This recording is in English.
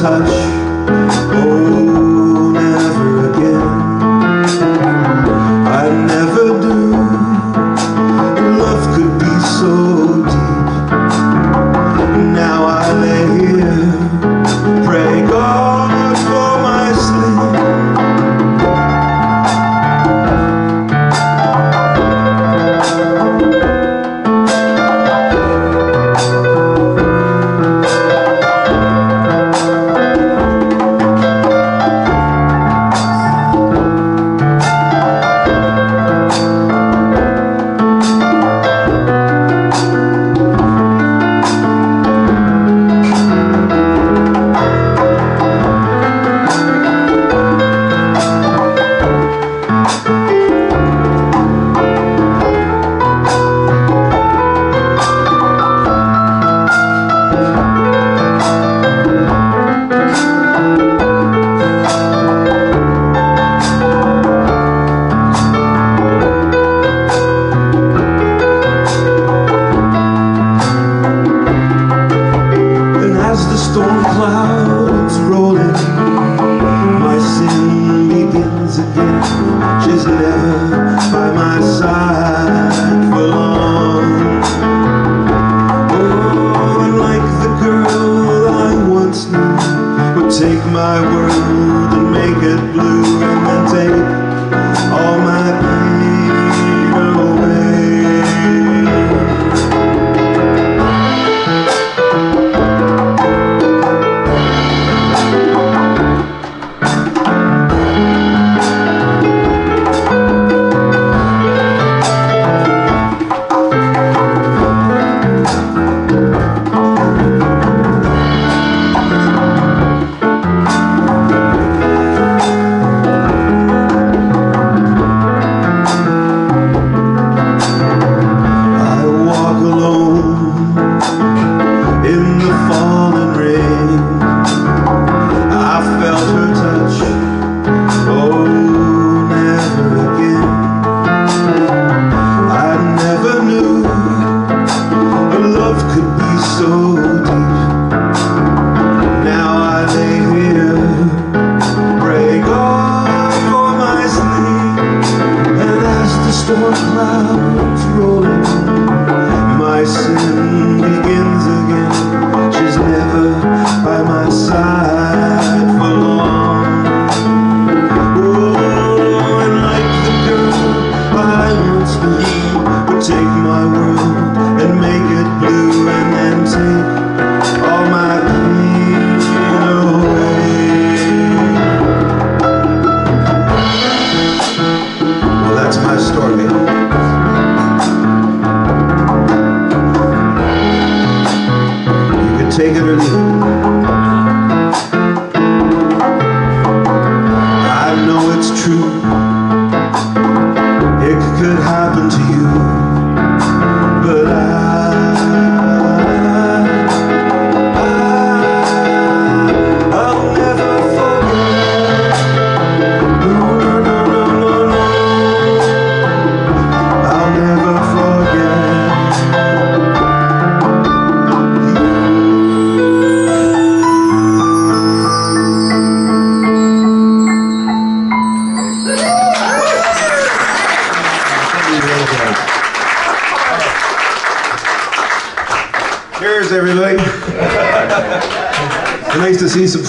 touch. My story. Cheers, everybody. nice to see some friends.